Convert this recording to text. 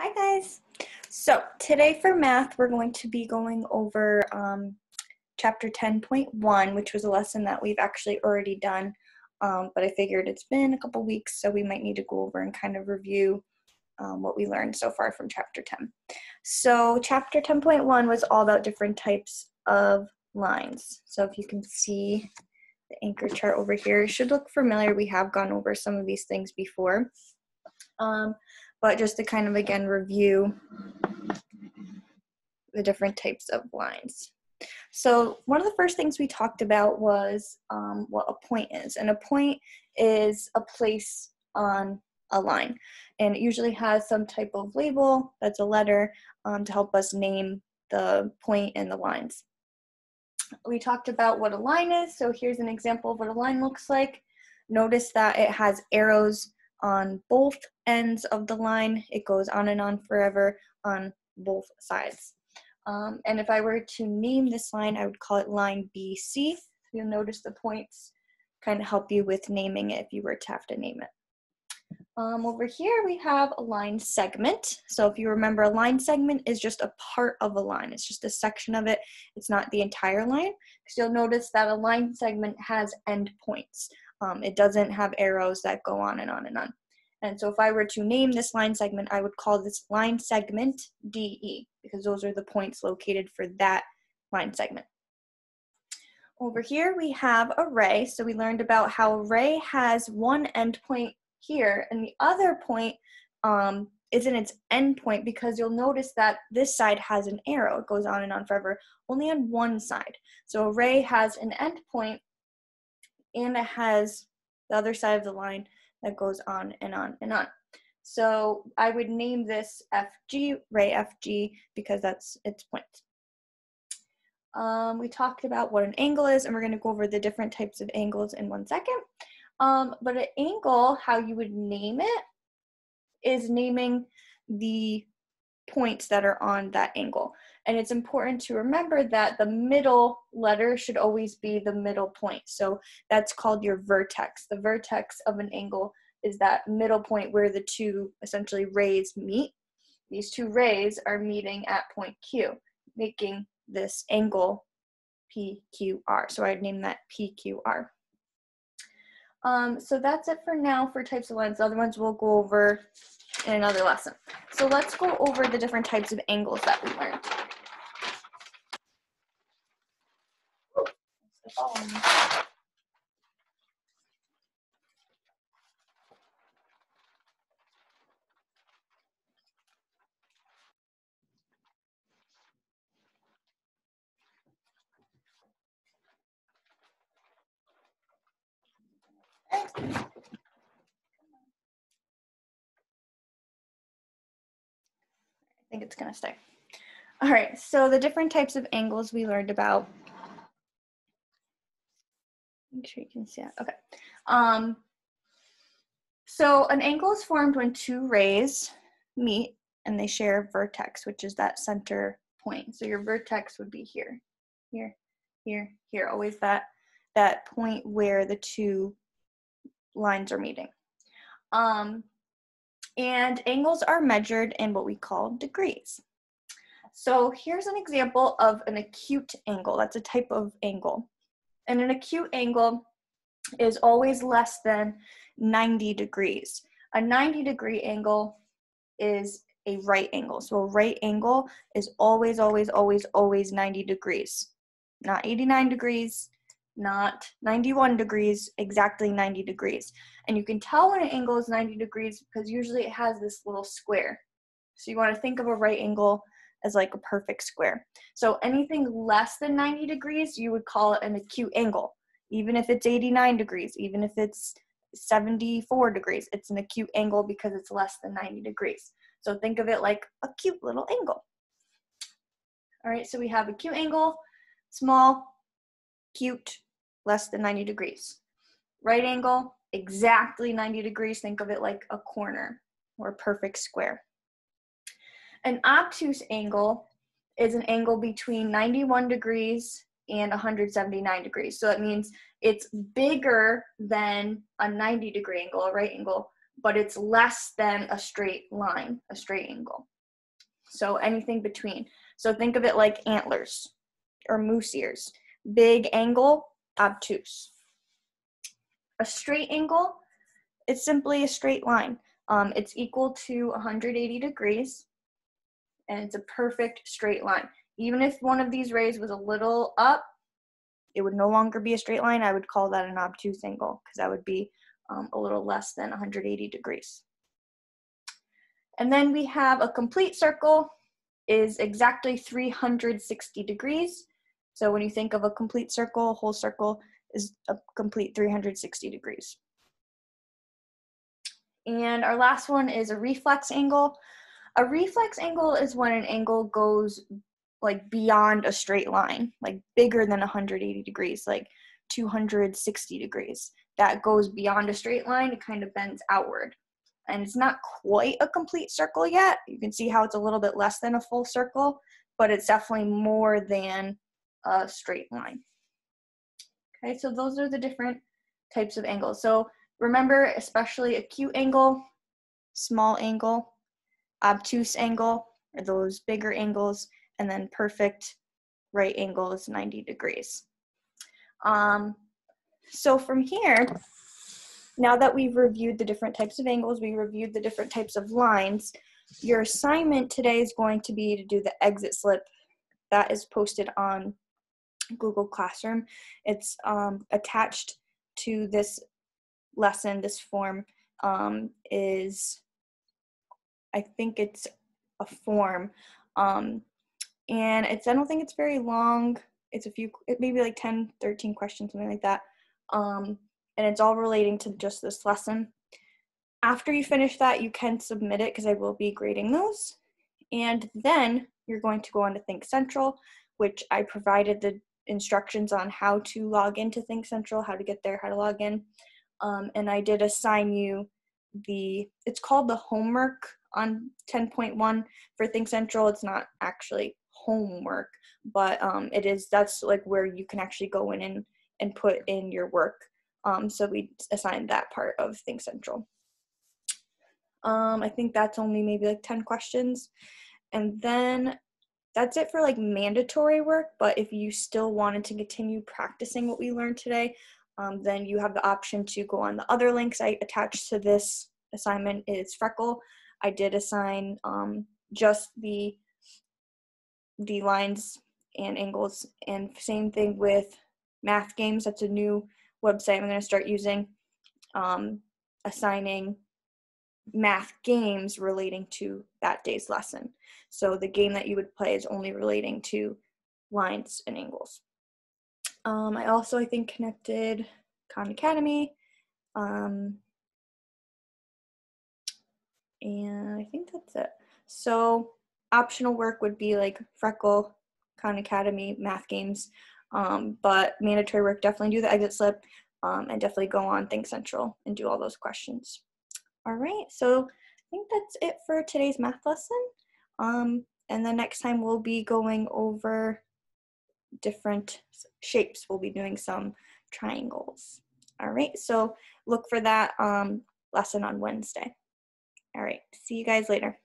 Hi guys. So today for math, we're going to be going over um, chapter 10.1, which was a lesson that we've actually already done. Um, but I figured it's been a couple weeks, so we might need to go over and kind of review um, what we learned so far from chapter 10. So chapter 10.1 was all about different types of lines. So if you can see the anchor chart over here, it should look familiar. We have gone over some of these things before. Um, but just to kind of again review the different types of lines. So one of the first things we talked about was um, what a point is. And a point is a place on a line. And it usually has some type of label that's a letter um, to help us name the point and the lines. We talked about what a line is. So here's an example of what a line looks like. Notice that it has arrows on both ends of the line. It goes on and on forever on both sides. Um, and if I were to name this line, I would call it line BC. You'll notice the points kind of help you with naming it if you were to have to name it. Um, over here we have a line segment. So if you remember, a line segment is just a part of a line. It's just a section of it. It's not the entire line. Because you'll notice that a line segment has endpoints. Um, it doesn't have arrows that go on and on and on. And so if I were to name this line segment, I would call this line segment DE because those are the points located for that line segment. Over here we have a ray. So we learned about how a ray has one endpoint here and the other point um, is in its endpoint because you'll notice that this side has an arrow. It goes on and on forever, only on one side. So a ray has an endpoint and it has the other side of the line that goes on and on and on. So I would name this FG, ray FG, because that's its point. Um, we talked about what an angle is, and we're going to go over the different types of angles in one second. Um, but an angle, how you would name it, is naming the points that are on that angle. And it's important to remember that the middle letter should always be the middle point. So that's called your vertex. The vertex of an angle is that middle point where the two essentially rays meet. These two rays are meeting at point Q, making this angle PQR. So I'd name that PQR. Um, so that's it for now for types of lines. The other ones we'll go over in another lesson. So let's go over the different types of angles that we learned. I think it's gonna stay. All right, so the different types of angles we learned about. Make sure you can see that. Okay. Um, so an angle is formed when two rays meet and they share a vertex, which is that center point. So your vertex would be here, here, here, here. Always that that point where the two lines are meeting. Um, and angles are measured in what we call degrees. So here's an example of an acute angle. That's a type of angle. And an acute angle is always less than 90 degrees. A 90 degree angle is a right angle. So a right angle is always, always, always, always 90 degrees. Not 89 degrees, not 91 degrees, exactly 90 degrees. And you can tell when an angle is 90 degrees because usually it has this little square. So you want to think of a right angle as like a perfect square. So anything less than 90 degrees, you would call it an acute angle. Even if it's 89 degrees, even if it's 74 degrees, it's an acute angle because it's less than 90 degrees. So think of it like a cute little angle. All right, so we have acute angle, small, cute, less than 90 degrees. Right angle, exactly 90 degrees. Think of it like a corner or a perfect square. An obtuse angle is an angle between 91 degrees and 179 degrees. So that means it's bigger than a 90 degree angle, a right angle, but it's less than a straight line, a straight angle. So anything between. So think of it like antlers or moose ears. Big angle, obtuse. A straight angle, it's simply a straight line. Um, it's equal to 180 degrees, and it's a perfect straight line. Even if one of these rays was a little up, it would no longer be a straight line. I would call that an obtuse angle because that would be um, a little less than 180 degrees. And then we have a complete circle is exactly 360 degrees. So when you think of a complete circle, a whole circle is a complete 360 degrees. And our last one is a reflex angle. A reflex angle is when an angle goes like beyond a straight line, like bigger than 180 degrees, like 260 degrees. That goes beyond a straight line, it kind of bends outward. And it's not quite a complete circle yet. You can see how it's a little bit less than a full circle, but it's definitely more than a straight line. Okay, so those are the different types of angles. So remember, especially acute angle, small angle, obtuse angle, are those bigger angles, and then perfect right angle is 90 degrees. Um, so from here, now that we've reviewed the different types of angles, we reviewed the different types of lines, your assignment today is going to be to do the exit slip that is posted on Google Classroom. It's um, attached to this lesson, this form um, is, I think it's a form. Um, and it's, I don't think it's very long. It's a few, maybe like 10, 13 questions, something like that. Um, and it's all relating to just this lesson. After you finish that, you can submit it because I will be grading those. And then you're going to go on to Think Central, which I provided the instructions on how to log into Think Central, how to get there, how to log in. Um, and I did assign you the, it's called the homework on 10.1 for Think Central. It's not actually homework, but um, it is, that's like where you can actually go in and, and put in your work. Um, so we assigned that part of Think Central. Um, I think that's only maybe like 10 questions. And then that's it for like mandatory work. But if you still wanted to continue practicing what we learned today, um, then you have the option to go on the other links I attached to this assignment is Freckle. I did assign um, just the the lines and angles and same thing with math games. That's a new website I'm going to start using, um, assigning math games relating to that day's lesson. So the game that you would play is only relating to lines and angles. Um, I also, I think, connected Khan Academy. Um, and I think that's it. So optional work would be like Freckle, Khan Academy, math games. Um, but mandatory work, definitely do the exit slip um, and definitely go on Think Central and do all those questions. All right, so I think that's it for today's math lesson. Um, and the next time we'll be going over different shapes. We'll be doing some triangles. All right, so look for that um, lesson on Wednesday. All right, see you guys later.